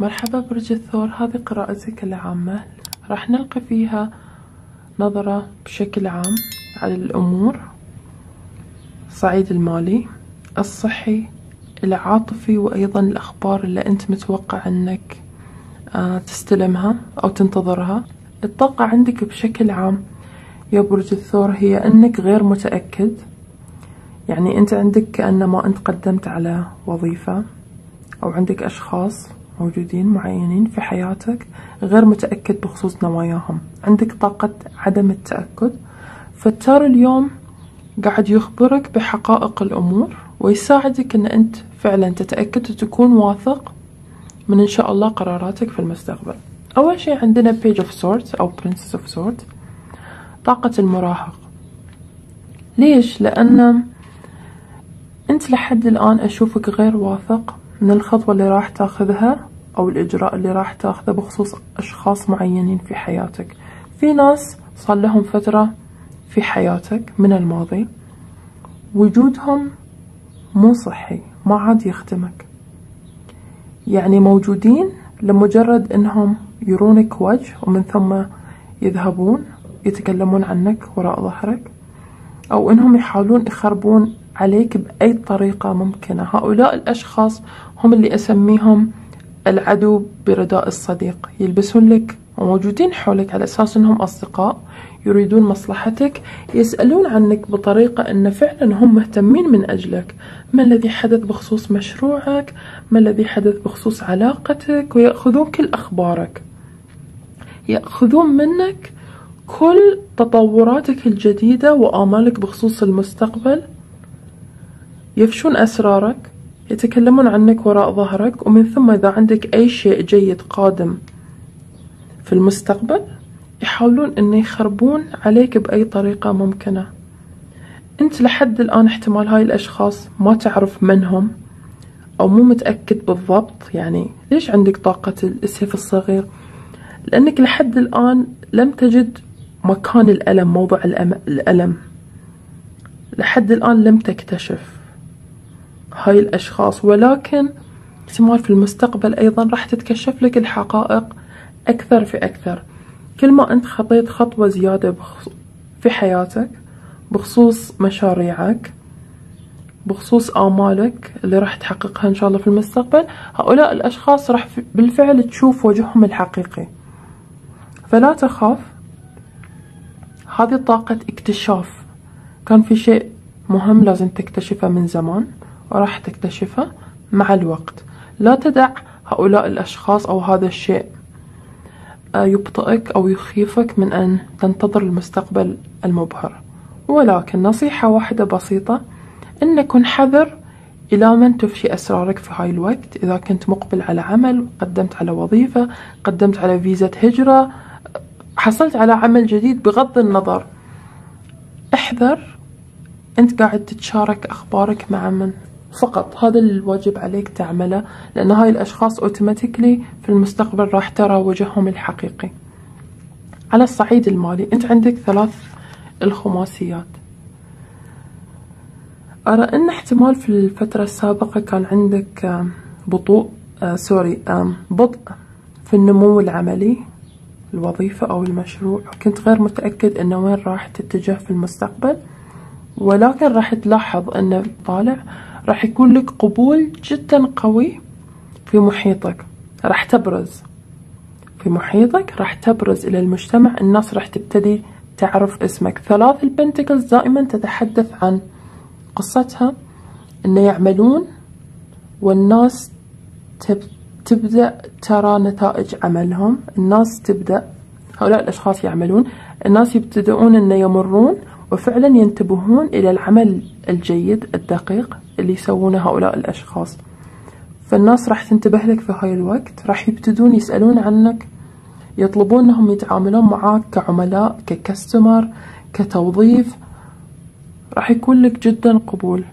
مرحبا برج الثور هذه قراءتك العامة. راح نلقي فيها نظرة بشكل عام على الأمور. الصعيد المالي الصحي العاطفي وأيضا الأخبار اللي أنت متوقع أنك آه، تستلمها أو تنتظرها. الطاقة عندك بشكل عام يا برج الثور هي أنك غير متأكد. يعني أنت عندك كأنما أنت قدمت على وظيفة أو عندك أشخاص. موجودين معينين في حياتك غير متأكد بخصوص نواياهم. عندك طاقة عدم التأكد. فالتار اليوم قاعد يخبرك بحقائق الأمور ويساعدك أن أنت فعلا تتأكد وتكون واثق من إن شاء الله قراراتك في المستقبل. أول شيء عندنا Page of Swords أو Princess of Swords. طاقة المراهق. ليش؟ لأن أنت لحد الآن أشوفك غير واثق من الخطوة اللي راح تاخذها أو الإجراء اللي راح تاخذه بخصوص أشخاص معينين في حياتك. في ناس صار لهم فترة في حياتك من الماضي وجودهم مو صحي ما عاد يخدمك. يعني موجودين لمجرد إنهم يرونك وجه ومن ثم يذهبون يتكلمون عنك وراء ظهرك أو إنهم يحاولون يخربون عليك بأي طريقة ممكنة. هؤلاء الأشخاص هم اللي أسميهم العدو برداء الصديق يلبسون لك وموجودين حولك على أساس أنهم أصدقاء يريدون مصلحتك يسألون عنك بطريقة أن فعلا هم مهتمين من أجلك. ما الذي حدث بخصوص مشروعك؟ ما الذي حدث بخصوص علاقتك؟ ويأخذون كل أخبارك. يأخذون منك كل تطوراتك الجديدة وآمالك بخصوص المستقبل. يفشون أسرارك. يتكلمون عنك وراء ظهرك ومن ثم إذا عندك أي شيء جيد قادم في المستقبل يحاولون أن يخربون عليك بأي طريقة ممكنة. أنت لحد الآن احتمال هاي الأشخاص ما تعرف من هم أو مو متأكد بالضبط يعني ليش عندك طاقة السيف الصغير؟ لأنك لحد الآن لم تجد مكان الألم موضع الألم. لحد الآن لم تكتشف. هاي الأشخاص. ولكن احتمال في المستقبل أيضا راح تتكشف لك الحقائق أكثر في أكثر. كل ما أنت خطيت خطوة زيادة في حياتك بخصوص مشاريعك بخصوص آمالك اللي راح تحققها إن شاء الله في المستقبل هؤلاء الأشخاص راح بالفعل تشوف وجههم الحقيقي. فلا تخاف. هذه طاقة اكتشاف. كان في شيء مهم لازم تكتشفه من زمان. وراح تكتشفه مع الوقت. لا تدع هؤلاء الأشخاص أو هذا الشيء. آه، يبطئك أو يخيفك من أن تنتظر المستقبل المبهر. ولكن نصيحة واحدة بسيطة أن كن حذر إلى من تفشي أسرارك في هاي الوقت. إذا كنت مقبل على عمل قدمت على وظيفة قدمت على فيزا هجرة حصلت على عمل جديد بغض النظر احذر. أنت قاعد تتشارك أخبارك مع من فقط. هذا الواجب عليك تعمله لأن هاي الأشخاص أوتوماتيكلي في المستقبل راح ترى وجههم الحقيقي. على الصعيد المالي أنت عندك ثلاث الخماسيات. أرى أن احتمال في الفترة السابقة كان عندك بطوء آه سوري آه بطء في النمو العملي الوظيفة أو المشروع. كنت غير متأكد أنه وين راح تتجه في المستقبل ولكن راح تلاحظ أن طالع راح يكون لك قبول جدا قوي في محيطك. راح تبرز. في محيطك راح تبرز إلى المجتمع. الناس راح تبتدي تعرف اسمك. ثلاث البنتكلز دائما تتحدث عن قصتها. أنه يعملون والناس تبدأ ترى نتائج عملهم. الناس تبدأ هؤلاء الأشخاص يعملون. الناس يبتدؤون أن يمرون وفعلا ينتبهون إلى العمل الجيد الدقيق اللي يسوونه هؤلاء الأشخاص. فالناس راح تنتبه لك في هاي الوقت راح يبتدون يسألون عنك يطلبون انهم يتعاملون معاك كعملاء ككستمر كتوظيف. راح يكون لك جدا قبول.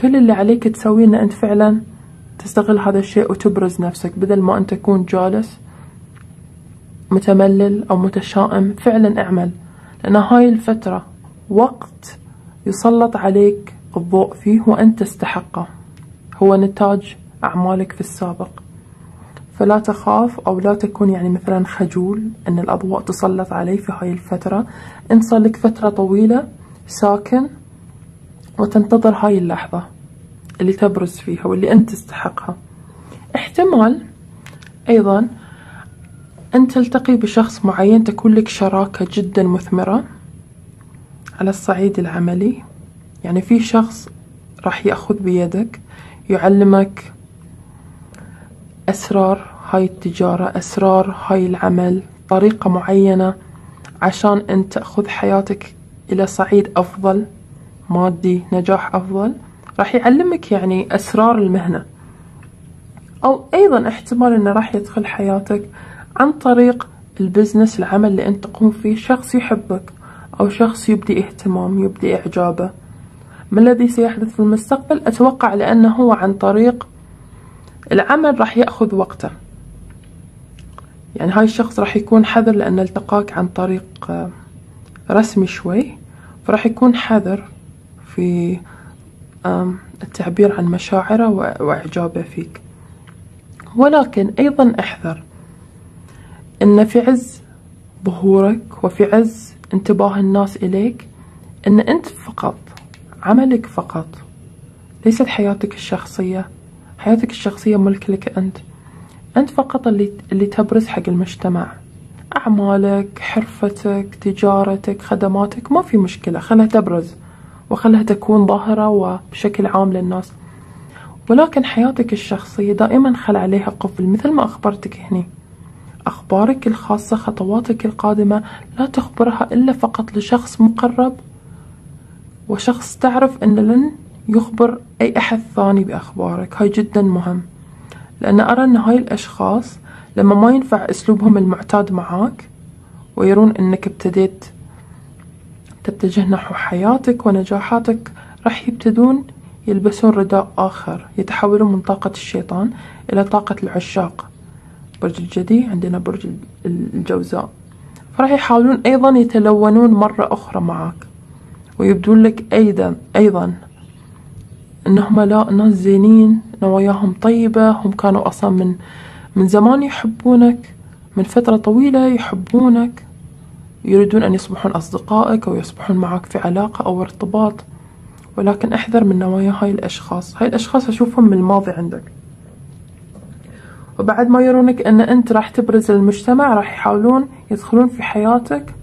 كل اللي عليك تسويه إن أنت فعلا تستغل هذا الشيء وتبرز نفسك بدل ما أنت تكون جالس متملل أو متشائم. فعلا اعمل لأن هاي الفترة وقت يسلط عليك الضوء فيه وأنت تستحقه. هو نتاج أعمالك في السابق. فلا تخاف أو لا تكون يعني مثلا خجول أن الأضواء تسلط علي في هاي الفترة. أنت صار لك فترة طويلة ساكن وتنتظر هاي اللحظة اللي تبرز فيها واللي أنت تستحقها. احتمال أيضا أن تلتقي بشخص معين تكون لك شراكة جدا مثمرة. على الصعيد العملي. يعني في شخص راح يأخذ بيدك يعلمك أسرار هاي التجارة أسرار هاي العمل طريقة معينة عشان أنت تأخذ حياتك إلى صعيد أفضل مادي نجاح أفضل. راح يعلمك يعني أسرار المهنة. أو أيضا احتمال أنه راح يدخل حياتك عن طريق البزنس العمل اللي أنت تقوم فيه شخص يحبك. أو شخص يبدي اهتمام يبدي إعجابه. ما الذي سيحدث في المستقبل؟ أتوقع لأنه هو عن طريق العمل راح يأخذ وقته. يعني هاي الشخص راح يكون حذر لأن التقاك عن طريق آه، رسمي شوي فراح يكون حذر في التعبير عن مشاعره وإعجابه فيك. ولكن أيضا احذر أن في عز ظهورك وفي عز انتباه الناس إليك أن أنت فقط عملك فقط ليست حياتك الشخصية. حياتك الشخصية ملك لك أنت. أنت فقط اللي, اللي تبرز حق المجتمع. أعمالك حرفتك تجارتك خدماتك ما في مشكلة. خلها تبرز وخلها تكون ظاهرة وبشكل عام للناس. ولكن حياتك الشخصية دائما خل عليها قفل مثل ما أخبرتك هني. أخبارك الخاصة خطواتك القادمة لا تخبرها إلا فقط لشخص مقرب. وشخص تعرف أن لن يخبر أي أحد ثاني بأخبارك. هاي جدا مهم. لأن أرى أن هاي الأشخاص لما ما ينفع أسلوبهم المعتاد معاك ويرون أنك ابتديت تتجه نحو حياتك ونجاحاتك راح يبتدون يلبسون رداء آخر يتحولون من طاقة الشيطان إلى طاقة العشاق. برج الجدي عندنا برج الجوزاء. فراح يحاولون أيضا يتلونون مرة أخرى معك ويبدون لك أيضا أيضا إنهم لا ناس زينين نواياهم طيبة هم كانوا أصلا من من زمان يحبونك من فترة طويلة يحبونك يريدون أن يصبحون أصدقائك أو يصبحون معك في علاقة أو ارتباط. ولكن أحذر من نوايا هاي الأشخاص. هاي الأشخاص أشوفهم من الماضي عندك. وبعد ما يرونك أن أنت راح تبرز للمجتمع راح يحاولون يدخلون في حياتك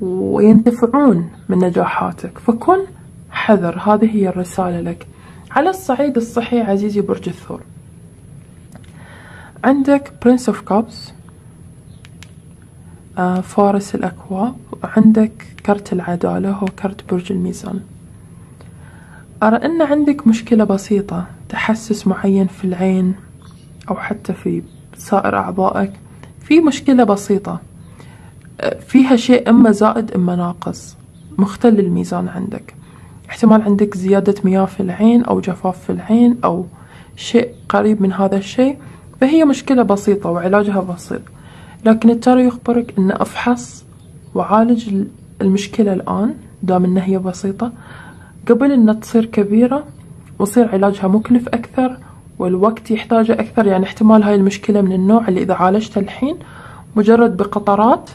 وينتفعون من نجاحاتك. فكن حذر هذه هي الرسالة لك. على الصعيد الصحي عزيزي برج الثور. عندك Prince of Cups فارس الأكواب وعندك كرت العدالة هو كرت برج الميزان. أرى أن عندك مشكلة بسيطة تحسس معين في العين. أو حتى في سائر أعضائك في مشكلة بسيطة. فيها شيء إما زائد إما ناقص. مختل الميزان عندك. احتمال عندك زيادة مياه في العين أو جفاف في العين أو شيء قريب من هذا الشيء فهي مشكلة بسيطة وعلاجها بسيط. لكن التارو يخبرك أن أفحص وعالج المشكلة الآن دام أنها هي بسيطة قبل أن تصير كبيرة ويصير علاجها مكلف أكثر والوقت يحتاجه أكثر. يعني احتمال هاي المشكلة من النوع اللي إذا عالجتها الحين مجرد بقطرات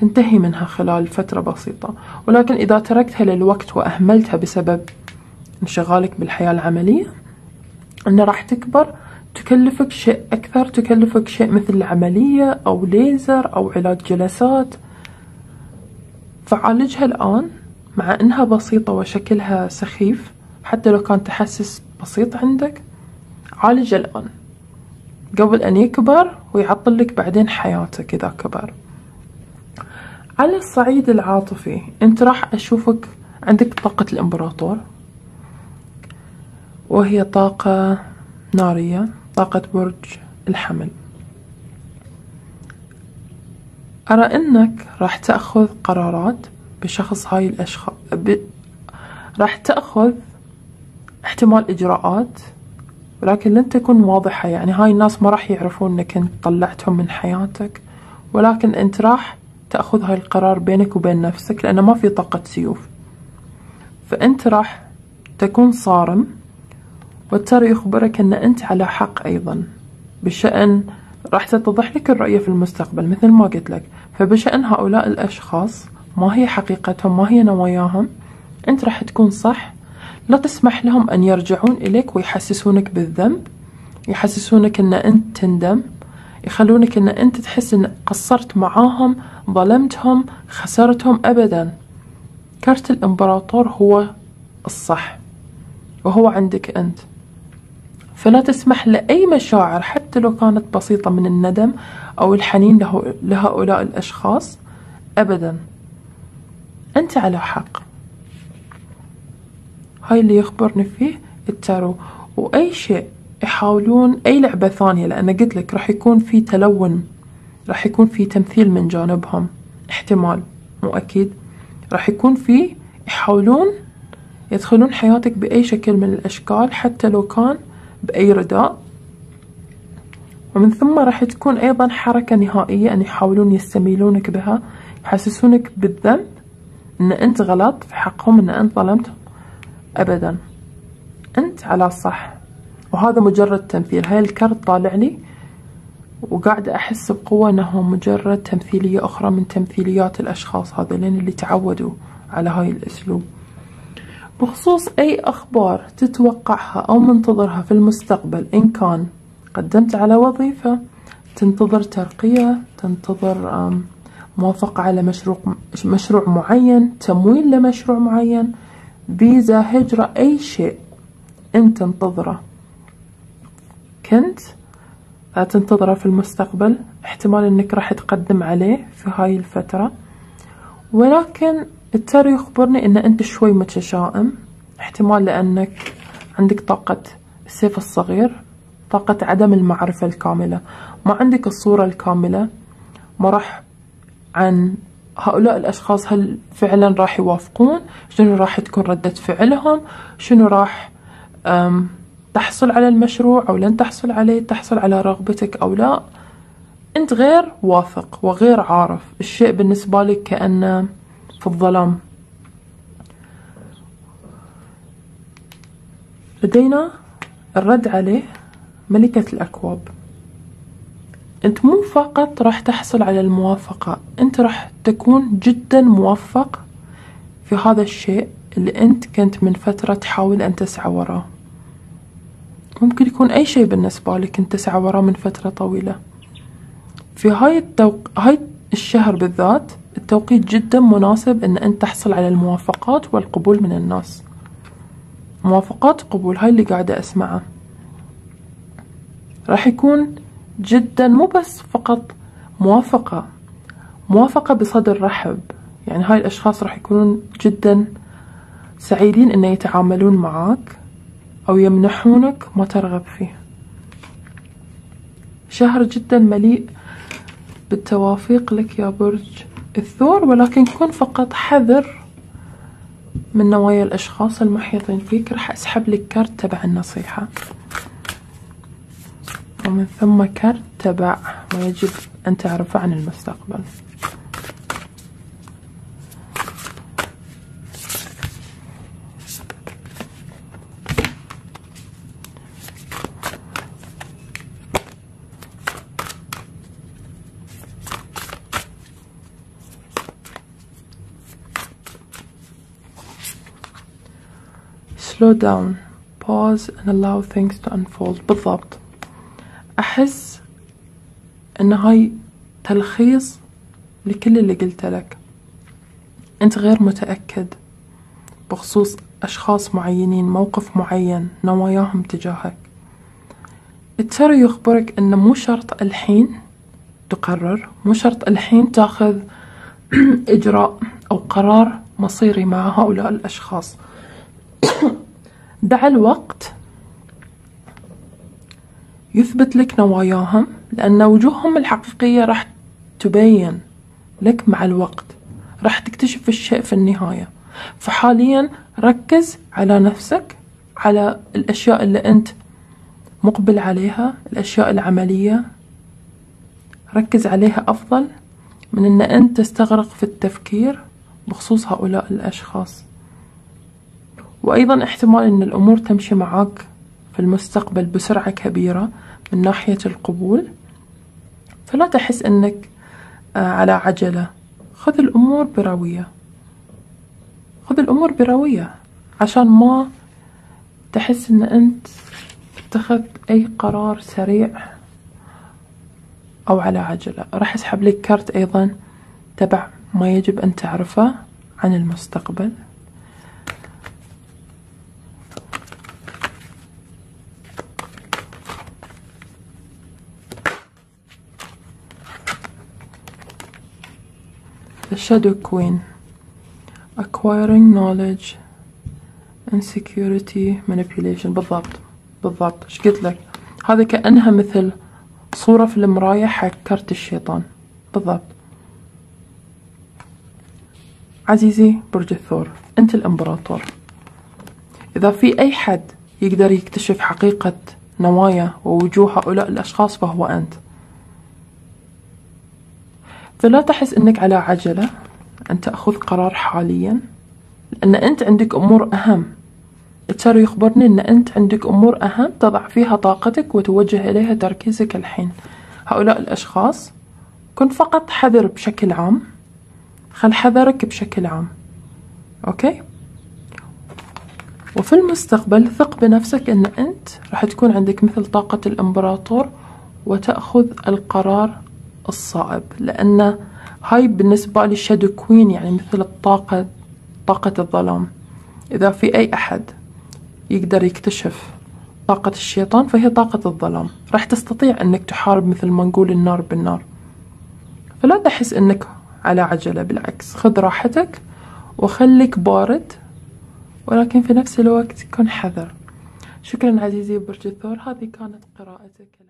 تنتهي منها خلال فترة بسيطة. ولكن إذا تركتها للوقت وأهملتها بسبب انشغالك بالحياة العملية أنها راح تكبر. تكلفك شيء أكثر. تكلفك شيء مثل عملية أو ليزر أو علاج جلسات. فعالجها الآن مع أنها بسيطة وشكلها سخيف. حتى لو كان تحسس بسيط عندك عالج الآن قبل أن يكبر ويعطل لك بعدين حياتك إذا كبر. على الصعيد العاطفي أنت راح أشوفك عندك طاقة الإمبراطور. وهي طاقة نارية طاقة برج الحمل. أرى أنك راح تأخذ قرارات بشخص هاي الأشخاص ب... راح تأخذ احتمال إجراءات ولكن لن تكون واضحة. يعني هاي الناس ما راح يعرفون أنك أنت طلعتهم من حياتك. ولكن أنت راح تأخذ هاي القرار بينك وبين نفسك لأنه ما في طاقة سيوف. فأنت راح تكون صارم والترى يخبرك أن أنت على حق أيضا. بشأن راح تتضح لك الرؤية في المستقبل مثل ما قلت لك. فبشأن هؤلاء الأشخاص ما هي حقيقتهم ما هي نواياهم أنت راح تكون صح لا تسمح لهم أن يرجعون إليك ويحسسونك بالذنب يحسسونك أن أنت تندم يخلونك أن أنت تحس أن قصرت معاهم ظلمتهم خسرتهم أبدا. كارت الإمبراطور هو الصح وهو عندك أنت. فلا تسمح لأي مشاعر حتى لو كانت بسيطة من الندم أو الحنين له لهؤلاء الأشخاص أبدا. أنت على حق. هاي اللي يخبرني فيه التارو. وأي شيء يحاولون أي لعبة ثانية لأن قلت لك راح يكون في تلون راح يكون في تمثيل من جانبهم احتمال مو أكيد. راح يكون في يحاولون يدخلون حياتك بأي شكل من الأشكال حتى لو كان بأي رداء. ومن ثم راح تكون أيضا حركة نهائية أن يحاولون يستميلونك بها يحسسونك بالذنب أن أنت غلط في حقهم أن أنت ظلمتهم. أبدا. أنت على صح وهذا مجرد تمثيل. هاي الكرت طالع لي وقاعدة أحس بقوة أنه مجرد تمثيلية أخرى من تمثيليات الأشخاص هذولين اللي تعودوا على هاي الأسلوب. بخصوص أي أخبار تتوقعها أو منتظرها في المستقبل إن كان قدمت على وظيفة تنتظر ترقية تنتظر موافقة على مشروع مشروع معين تمويل لمشروع معين فيزا هجرة أي شيء. أنت تنتظره. كنت تنتظره في المستقبل. احتمال أنك راح تقدم عليه في هاي الفترة. ولكن التارو يخبرني أن أنت شوي متشائم. احتمال لأنك عندك طاقة السيف الصغير طاقة عدم المعرفة الكاملة. ما عندك الصورة الكاملة. ما راح عن هؤلاء الأشخاص هل فعلا راح يوافقون؟ شنو راح تكون ردة فعلهم؟ شنو راح تحصل على المشروع أو لن تحصل عليه؟ تحصل على رغبتك أو لا؟ أنت غير واثق وغير عارف. الشيء بالنسبة لك كأنه في الظلام. لدينا الرد عليه ملكة الأكواب. أنت مو فقط راح تحصل على الموافقة أنت راح تكون جدا موفق في هذا الشيء اللي أنت كنت من فترة تحاول أن تسعى وراه. ممكن يكون أي شيء بالنسبة لك أنت تسعى وراه من فترة طويلة. في هاي التوق... هاي الشهر بالذات التوقيت جدا مناسب أن أنت تحصل على الموافقات والقبول من الناس. موافقات قبول هاي اللي قاعدة أسمعه راح يكون جدا مو بس فقط موافقة موافقة بصدر رحب. يعني هاي الأشخاص راح يكونون جدا سعيدين أن يتعاملون معك أو يمنحونك ما ترغب فيه. شهر جدا مليء بالتوافيق لك يا برج الثور ولكن كن فقط حذر من نوايا الأشخاص المحيطين فيك. راح أسحب لك كارت تبع النصيحة. ومن ثم كرت تبع ما يجب أن تعرفه عن المستقبل. Slow down. Pause and allow things to unfold. بالضبط. أحس أن هاي تلخيص لكل اللي قلت لك. أنت غير متأكد بخصوص أشخاص معينين موقف معين نواياهم تجاهك. التارو يخبرك أن مو شرط الحين تقرر مو شرط الحين تأخذ إجراء أو قرار مصيري مع هؤلاء الأشخاص. دع الوقت يثبت لك نواياهم لأن وجوههم الحقيقية راح تبين لك مع الوقت راح تكتشف الشيء في النهاية. فحاليا ركز على نفسك على الأشياء اللي أنت مقبل عليها الأشياء العملية. ركز عليها أفضل من أن أنت تستغرق في التفكير بخصوص هؤلاء الأشخاص. وأيضا احتمال أن الأمور تمشي معك في المستقبل بسرعة كبيرة من ناحية القبول فلا تحس أنك آه، على عجلة. خذ الأمور بروية. خذ الأمور بروية. عشان ما تحس أن أنت اتخذت أي قرار سريع أو على عجلة. راح أسحب لك كارت أيضا تبع ما يجب أن تعرفه عن المستقبل. The Shadow Queen Acquiring Knowledge Insecurity Manipulation. بالضبط بالضبط. إيش قلت لك؟ هذا كأنها مثل صورة في المراية حق كرت الشيطان. بالضبط. عزيزي برج الثور أنت الإمبراطور. إذا في أي حد يقدر يكتشف حقيقة نوايا ووجوه هؤلاء الأشخاص فهو أنت. فلا تحس أنك على عجلة أن تأخذ قرار حاليا لأن أنت عندك أمور أهم. التارو يخبرني أن أنت عندك أمور أهم تضع فيها طاقتك وتوجه إليها تركيزك الحين. هؤلاء الأشخاص كن فقط حذر بشكل عام. خل حذرك بشكل عام. أوكي؟ وفي المستقبل ثق بنفسك أن أنت راح تكون عندك مثل طاقة الإمبراطور وتأخذ القرار الصائب لأن هاي بالنسبة لي shadow queen يعني مثل الطاقة طاقة الظلام. إذا في أي أحد يقدر يكتشف طاقة الشيطان فهي طاقة الظلام. راح تستطيع أنك تحارب مثل ما نقول النار بالنار. فلا تحس أنك على عجلة بالعكس خذ راحتك وخليك بارد ولكن في نفس الوقت كن حذر. شكرا عزيزي برج الثور هذه كانت قراءتك.